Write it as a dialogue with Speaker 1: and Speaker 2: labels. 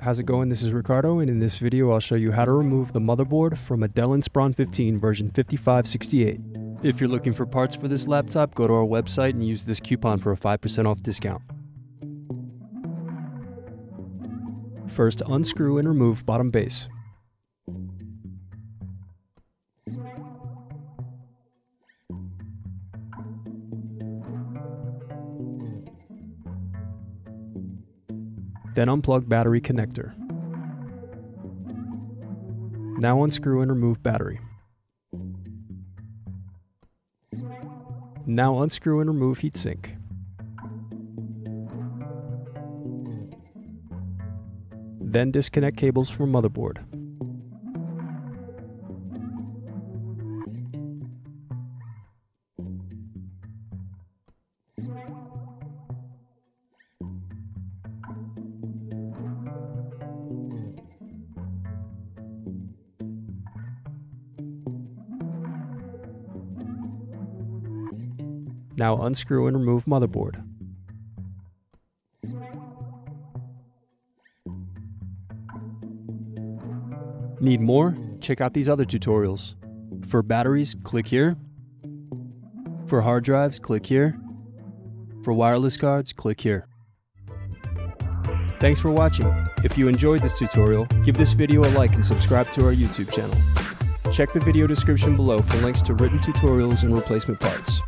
Speaker 1: How's it going? This is Ricardo, and in this video I'll show you how to remove the motherboard from a Dell Inspiron 15 version 5568. If you're looking for parts for this laptop, go to our website and use this coupon for a 5% off discount. First, unscrew and remove bottom base. Then unplug battery connector. Now unscrew and remove battery. Now unscrew and remove heatsink. Then disconnect cables from motherboard. Now unscrew and remove motherboard. Need more? Check out these other tutorials. For batteries, click here. For hard drives, click here. For wireless cards, click here. Thanks for watching. If you enjoyed this tutorial, give this video a like and subscribe to our YouTube channel. Check the video description below for links to written tutorials and replacement parts.